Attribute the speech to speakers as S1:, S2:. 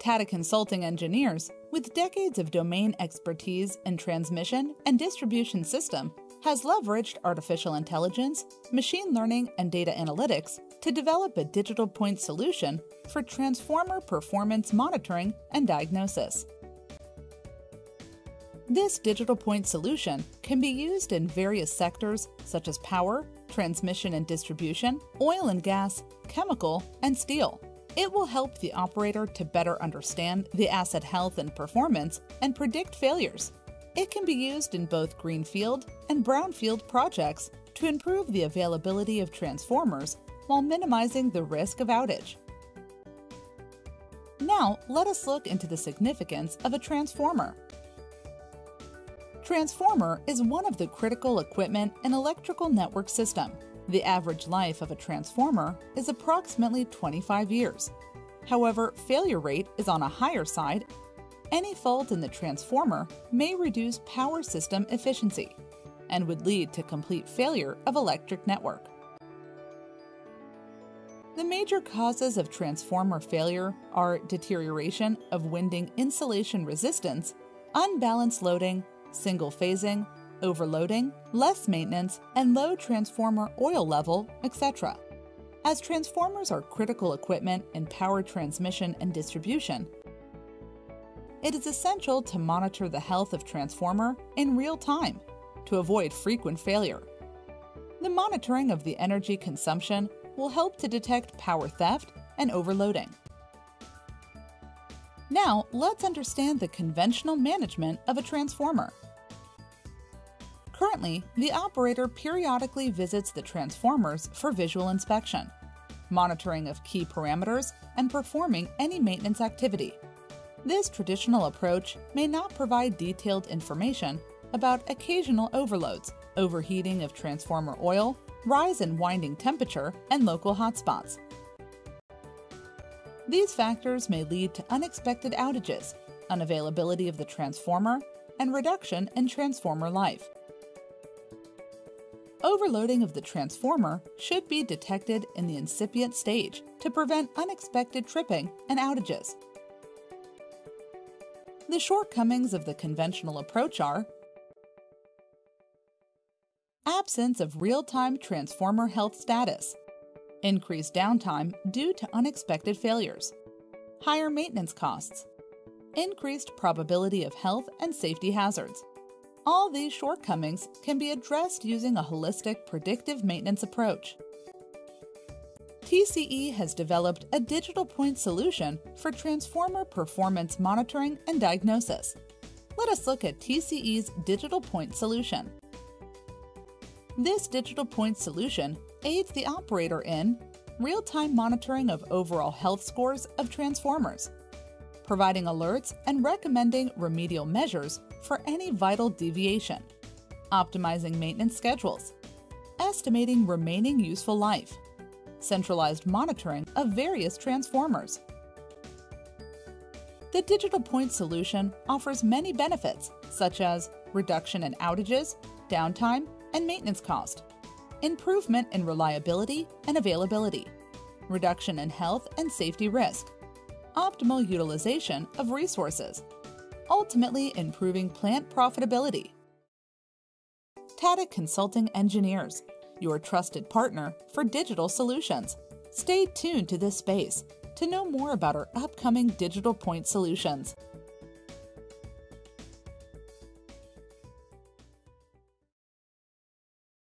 S1: Tata Consulting Engineers, with decades of domain expertise in transmission and distribution system, has leveraged artificial intelligence, machine learning, and data analytics to develop a digital point solution for transformer performance monitoring and diagnosis. This digital point solution can be used in various sectors such as power, transmission and distribution, oil and gas, chemical, and steel. It will help the operator to better understand the asset health and performance and predict failures. It can be used in both greenfield and brownfield projects to improve the availability of transformers while minimizing the risk of outage. Now, let us look into the significance of a transformer. Transformer is one of the critical equipment in electrical network system. The average life of a transformer is approximately 25 years. However, failure rate is on a higher side. Any fault in the transformer may reduce power system efficiency and would lead to complete failure of electric network. The major causes of transformer failure are deterioration of winding insulation resistance, unbalanced loading, single phasing, overloading, less maintenance, and low transformer oil level, etc. As transformers are critical equipment in power transmission and distribution, it is essential to monitor the health of transformer in real time to avoid frequent failure. The monitoring of the energy consumption will help to detect power theft and overloading. Now, let's understand the conventional management of a transformer. Currently, the operator periodically visits the transformers for visual inspection, monitoring of key parameters, and performing any maintenance activity. This traditional approach may not provide detailed information about occasional overloads, overheating of transformer oil, rise in winding temperature, and local hotspots. These factors may lead to unexpected outages, unavailability of the transformer, and reduction in transformer life. Overloading of the transformer should be detected in the incipient stage to prevent unexpected tripping and outages. The shortcomings of the conventional approach are absence of real-time transformer health status, increased downtime due to unexpected failures, higher maintenance costs, increased probability of health and safety hazards. All these shortcomings can be addressed using a holistic predictive maintenance approach. TCE has developed a digital point solution for transformer performance monitoring and diagnosis. Let us look at TCE's digital point solution. This digital point solution aids the operator in real-time monitoring of overall health scores of transformers, providing alerts and recommending remedial measures for any vital deviation, optimizing maintenance schedules, estimating remaining useful life, centralized monitoring of various transformers. The digital point solution offers many benefits such as reduction in outages, downtime, and maintenance cost, improvement in reliability and availability, reduction in health and safety risk, optimal utilization of resources, ultimately improving plant profitability. Tata Consulting Engineers, your trusted partner for digital solutions. Stay tuned to this space to know more about our upcoming digital point solutions.